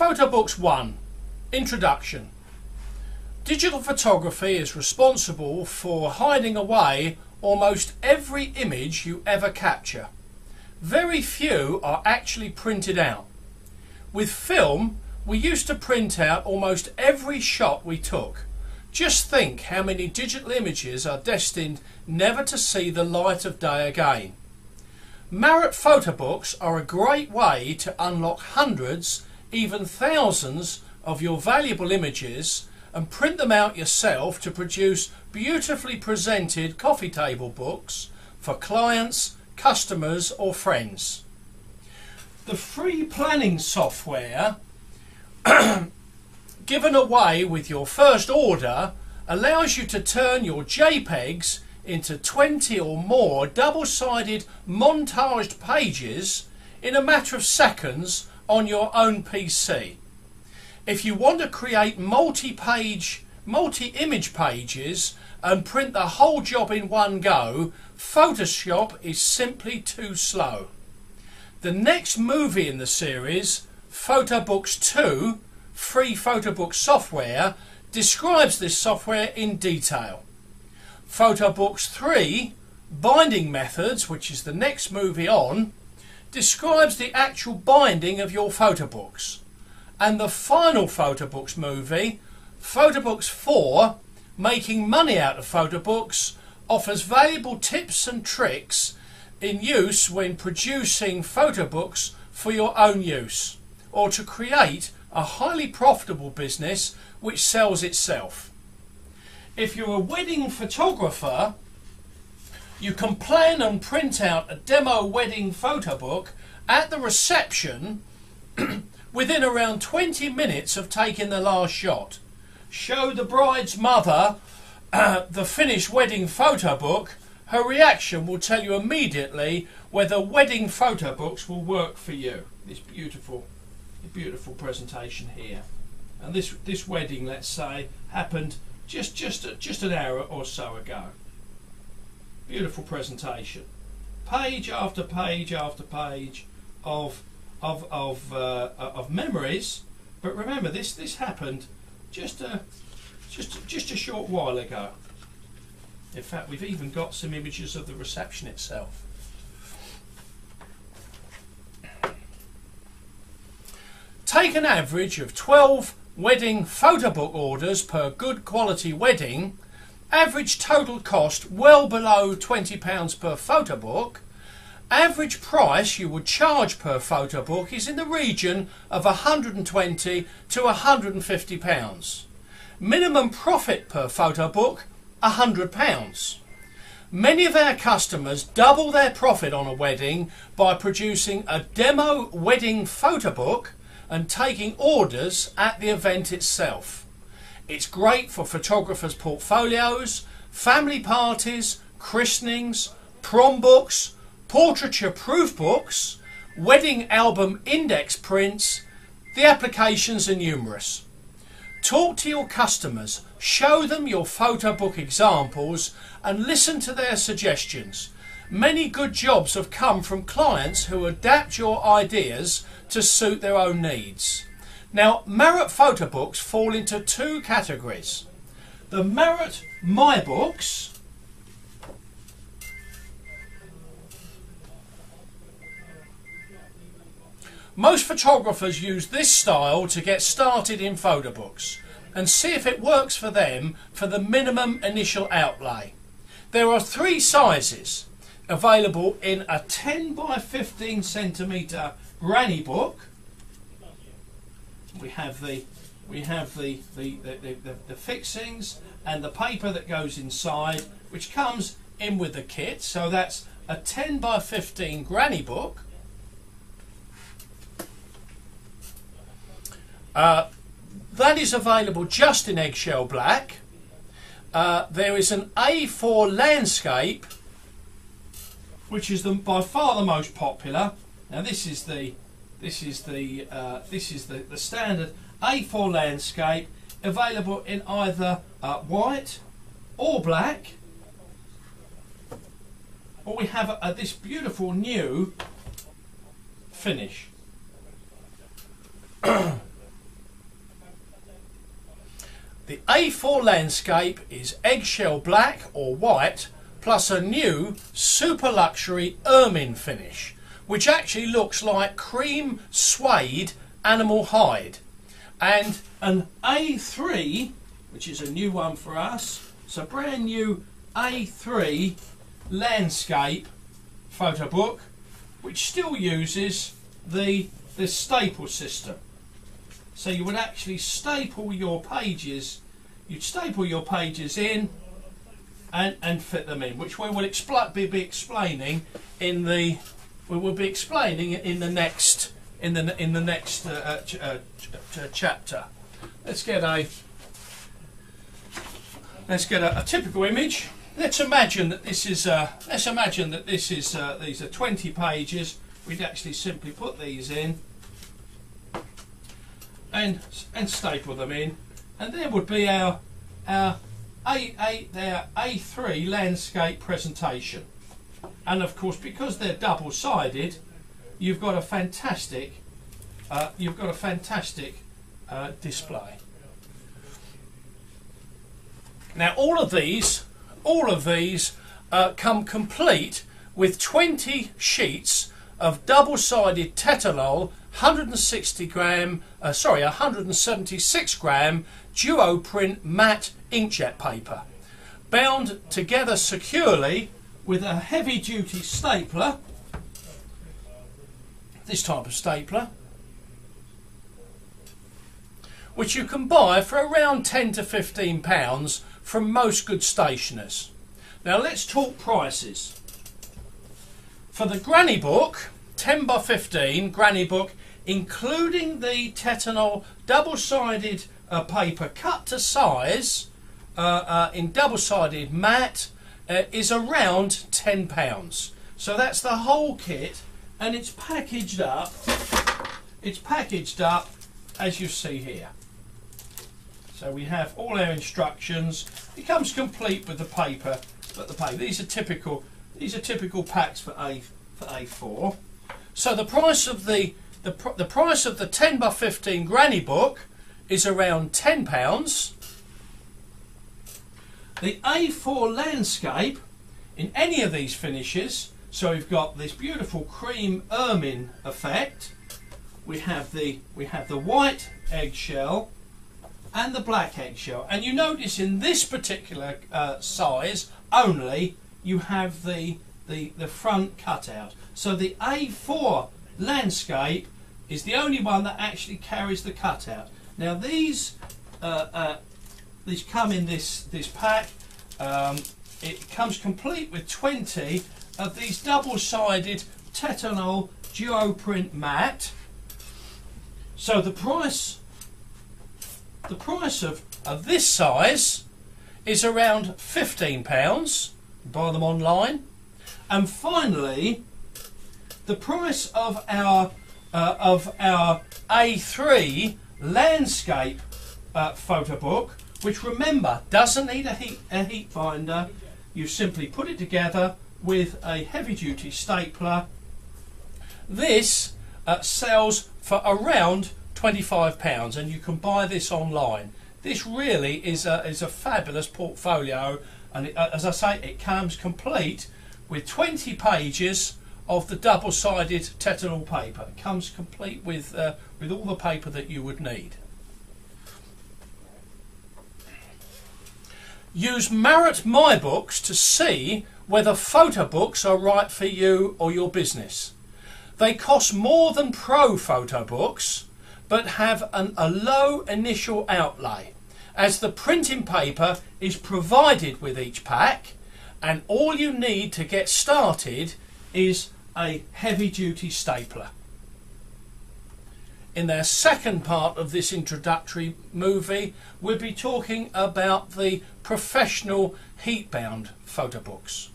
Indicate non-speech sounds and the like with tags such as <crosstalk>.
Photobooks 1 Introduction Digital photography is responsible for hiding away almost every image you ever capture. Very few are actually printed out. With film, we used to print out almost every shot we took. Just think how many digital images are destined never to see the light of day again. Marrutt photo books are a great way to unlock hundreds, even thousands of your valuable images and print them out yourself to produce beautifully presented coffee table books for clients, customers or friends. The free planning software <clears throat> given away with your first order allows you to turn your JPEGs into 20 or more double-sided montaged pages in a matter of seconds on your own PC. If you want to create multi-page, multi-image pages and print the whole job in one go, Photoshop is simply too slow. The next movie in the series, Photobooks 2, free photobook software, describes this software in detail. Photobooks 3, Binding Methods, which is the next movie on, describes the actual binding of your photo books. And the final photo books movie, Photobooks 4, Making Money Out of Photo Books, offers valuable tips and tricks in use when producing photo books for your own use or to create a highly profitable business which sells itself if you're a wedding photographer, you can plan and print out a demo wedding photo book at the reception <clears throat> within around 20 minutes of taking the last shot. Show the bride's mother uh, <clears throat> the finished wedding photo book. Her reaction will tell you immediately whether wedding photo books will work for you. This beautiful, beautiful presentation here. And this, this wedding, let's say, happened just just just an hour or so ago. Beautiful presentation, page after page after page of of of uh, of memories. But remember, this this happened just a just just a short while ago. In fact, we've even got some images of the reception itself. Take an average of 12 wedding photo book orders per good quality wedding, average total cost well below £20 per photo book, average price you would charge per photo book is in the region of 120 to 150 pounds. Minimum profit per photo book 100 pounds. Many of our customers double their profit on a wedding by producing a demo wedding photo book and taking orders at the event itself. It's great for photographers' portfolios, family parties, christenings, prom books, portraiture proof books, wedding album index prints. The applications are numerous. Talk to your customers, show them your photo book examples and listen to their suggestions. Many good jobs have come from clients who adapt your ideas to suit their own needs. Now, Marrutt photo books fall into two categories. The Marrutt My Books Most photographers use this style to get started in photo books and see if it works for them for the minimum initial outlay. There are three sizes available in a 10 by 15 centimetre granny book. We have the we have the the, the, the, the fixings and the paper that goes inside which comes in with the kit. So that's a 10 by 15 granny book. Uh, that is available just in eggshell black. Uh, there is an A4 landscape which is the, by far the most popular. Now this is the this is the uh, this is the, the standard A4 landscape available in either uh, white or black or we have a, this beautiful new finish. <coughs> The A4 landscape is eggshell black or white plus a new super luxury ermine finish which actually looks like cream suede animal hide. And an A3 which is a new one for us it's a brand new A3 landscape photo book which still uses the the staple system. So you would actually staple your pages, you'd staple your pages in and, and fit them in, which we will be explaining in the we will be explaining in the next in the in the next uh, uh, ch uh, ch uh, chapter. Let's get a let's get a, a, typical image. Let's imagine that this is let's imagine that this is these are 20 pages. We'd actually simply put these in and and staple them in, and there would be our our A, A, their A3 landscape presentation. And of course, because they're double-sided, you've got a fantastic uh, you've got a fantastic uh, display. Now, all of these, all of these uh, come complete with 20 sheets of double-sided Tetenal 160 gram, uh, sorry, 176 gram duoprint matte inkjet paper, bound together securely with a heavy duty stapler, this type of stapler, which you can buy for around 10 to 15 pounds from most good stationers. Now let's talk prices. For the granny book, 10 by 15 granny book including the Tetenal double-sided uh, paper cut to size uh, uh, in double-sided matte uh, is around £10. So that's the whole kit and it's packaged up, it's packaged up as you see here. So we have all our instructions. It comes complete with the paper, but the paper. These are typical. These are typical packs for A for A4. So the price of the the, the price of the 10 by 15 granny book is around £10. The A4 landscape in any of these finishes, so we've got this beautiful cream ermine effect. We have the we have the white eggshell and the black eggshell. And you notice in this particular uh, size only you have the, the, the front cutout. So the A4 landscape is the only one that actually carries the cutout. Now these uh, uh, these come in this this pack. Um, it comes complete with 20 of these double-sided Tetenal duoprint mat. So the price the price of, of this size is around £15. Buy them online. And finally, the price of our uh, of our A3 landscape uh, photo book, which remember doesn't need a heat, a heat binder. You simply put it together with a heavy duty stapler. This uh, sells for around £25 and you can buy this online. This really is a, is a fabulous portfolio and it, as I say it comes complete with 20 pages of the double-sided Tetenal paper. It comes complete with, uh, with all the paper that you would need. Use Marrutt My Books to see whether photo books are right for you or your business. They cost more than pro photo books but have an, a low initial outlay as the printing paper is provided with each pack and all you need to get started is a heavy duty stapler. In their second part of this introductory movie, we'll be talking about the professional heat bound photo books.